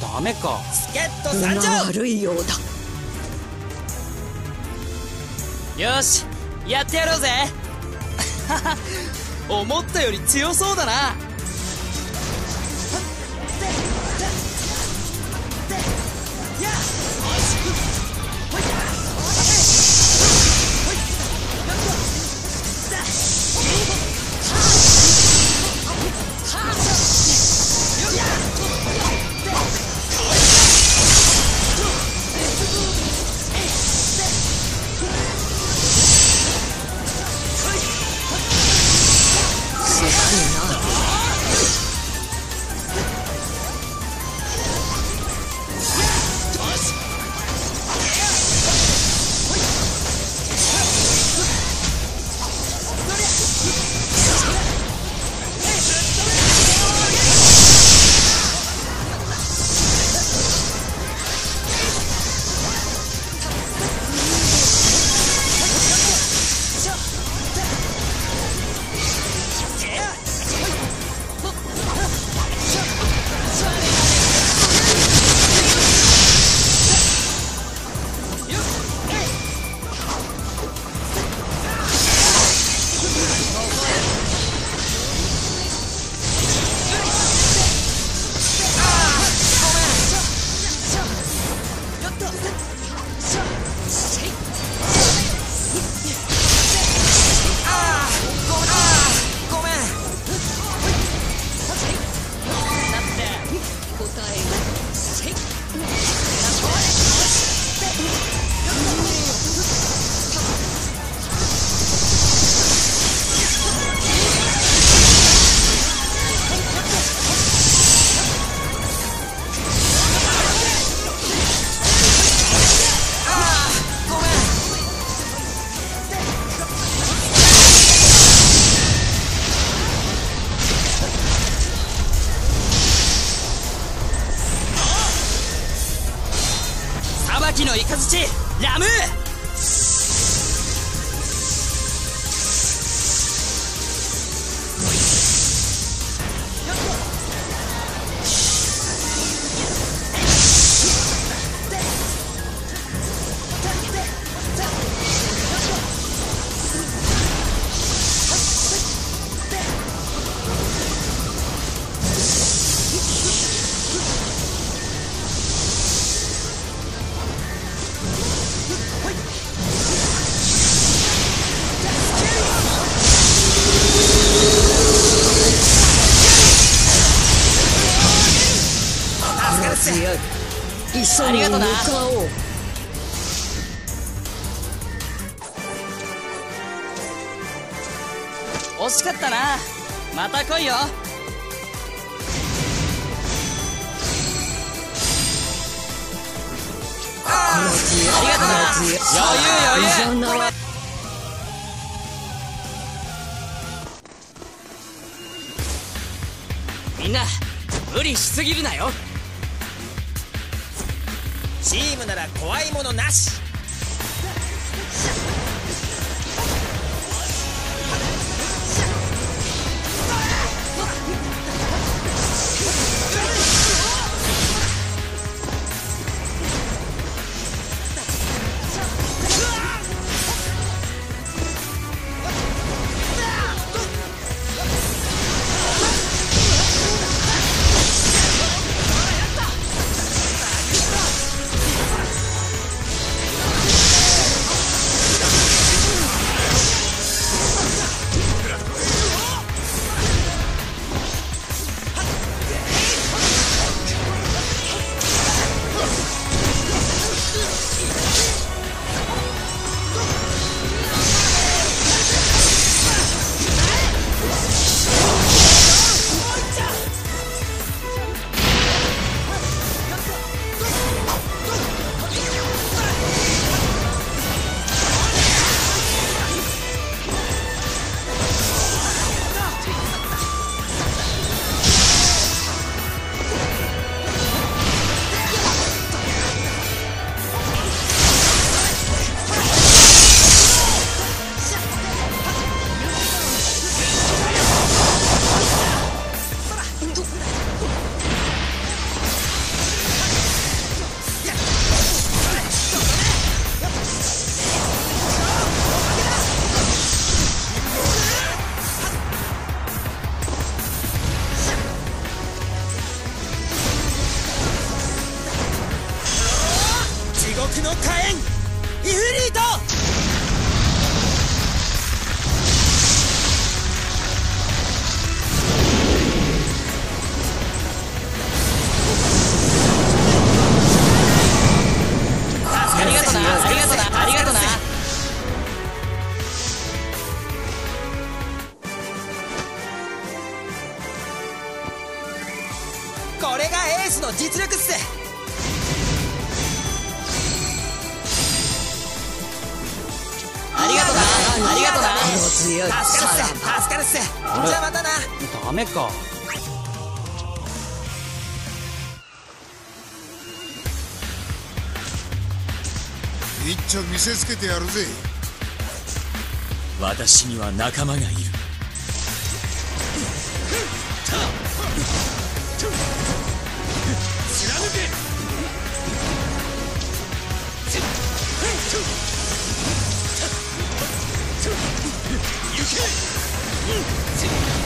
ダメか。助っ人参上。悪いようだ。よしやってやろうぜ。思ったより強そうだな裁きの雷ラムがとうなおう惜しかったな。また来いよ。ありがとうな余裕余裕。みんな無理しすぎるなよ。チームなら怖いものなし。めっこいっちょ見せつけてやるぜ。私には仲間がいる。行け。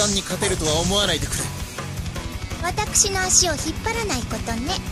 単に勝てるとは思わないでくれ。私の足を引っ張らないことね。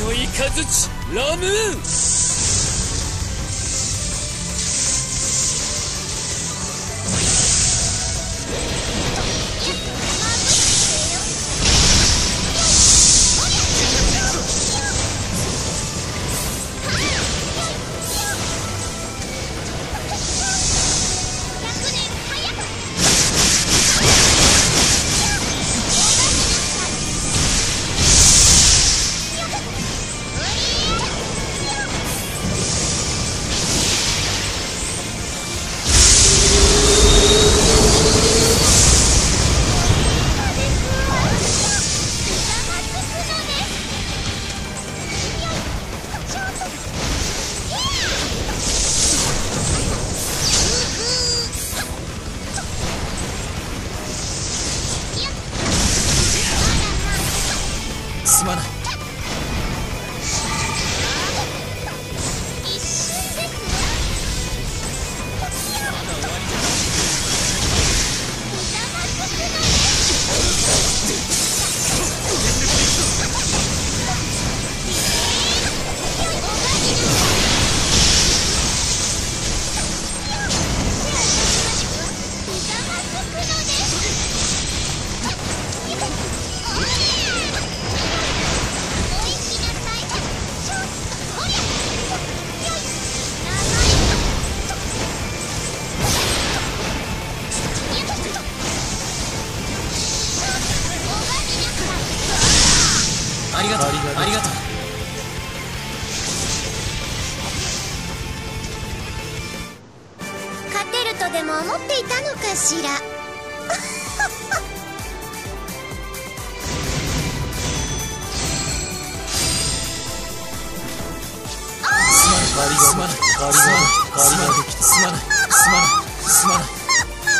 の雷ラムーンとうありがとう。勝てるとでも思っていたのかしら？すまない。すまないすまない。すまない。すまない。すまない